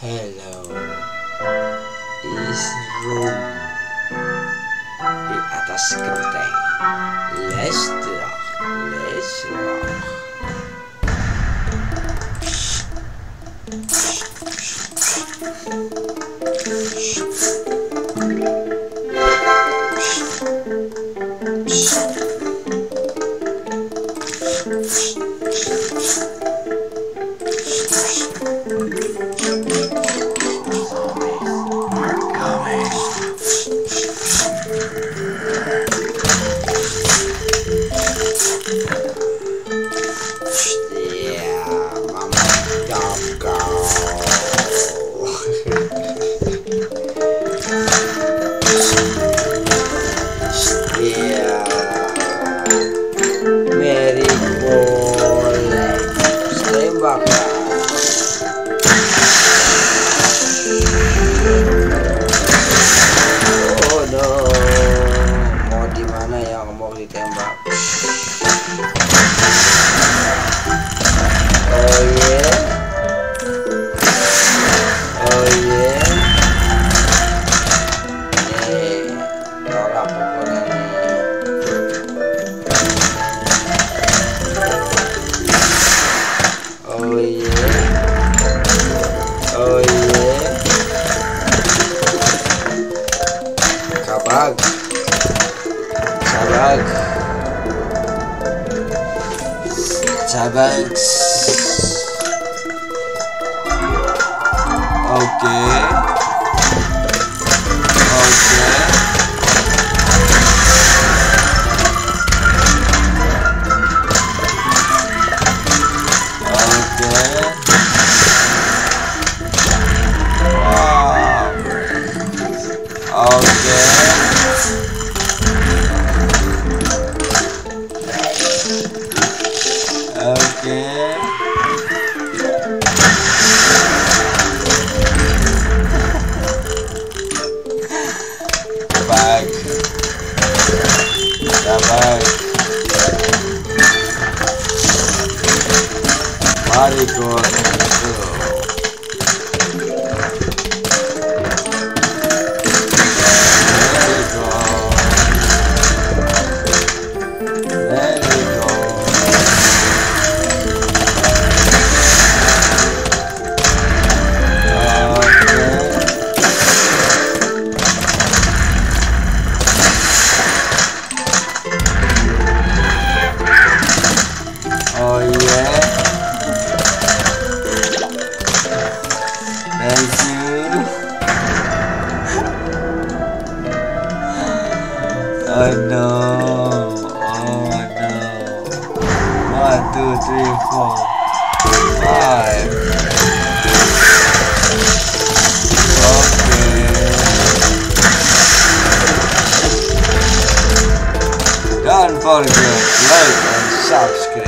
Hello is room di atas. Lester, Lester. Yeah, Cabang. Oke. Very good. Oh no. Oh no. One, two, three, four, five. Okay. Don't forget like and subscribe.